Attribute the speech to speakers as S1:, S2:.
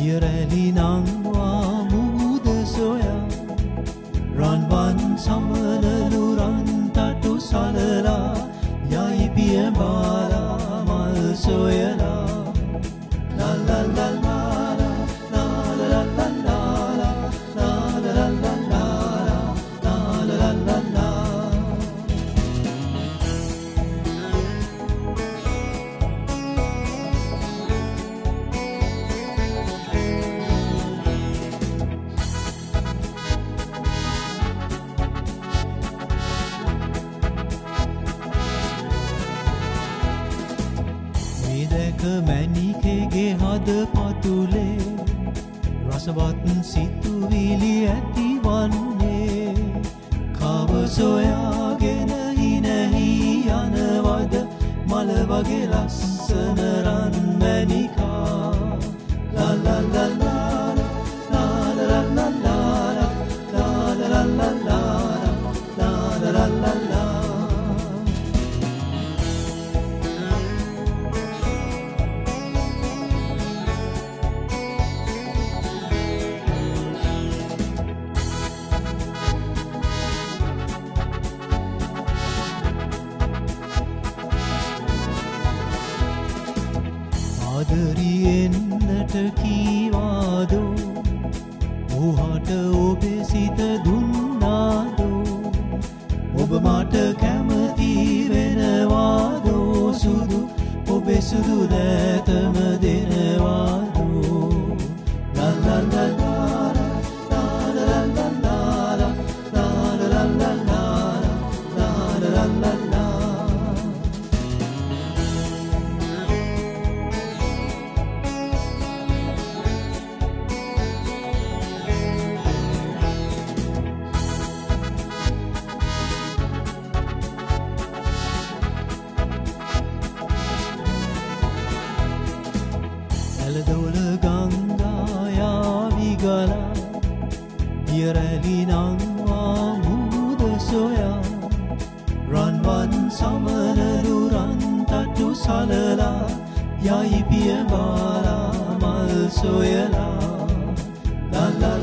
S1: දියරැලි නංවා මුහුද සොයා රන්වන් සමනලු මෙදැක මැනිකෙගේ හද පතුලේ රසවත් සිතුවිලි ඇති වන්නේ කවසොයාගෙන හිනැහි යනවද? මල වගේ ලස්සනරන් මැනිකා ලල්ලල්ලල්ලාලා ආදරියෙන්න්නට කීවාදෝ? ඔහට ඔබේ සිත දුන්නාදෝ? ඔබ මට කැමති වෙනවාදෝ? සුදු ඔබේ සුදු දැතම ඇලදොල ගංගායාවිගලා දියරැලි නංවා මුහුද සොයා රන්වන් සමනලු රන්තටු සලලා යයිපිය බාලා මල් සොයලා ලල්ලල්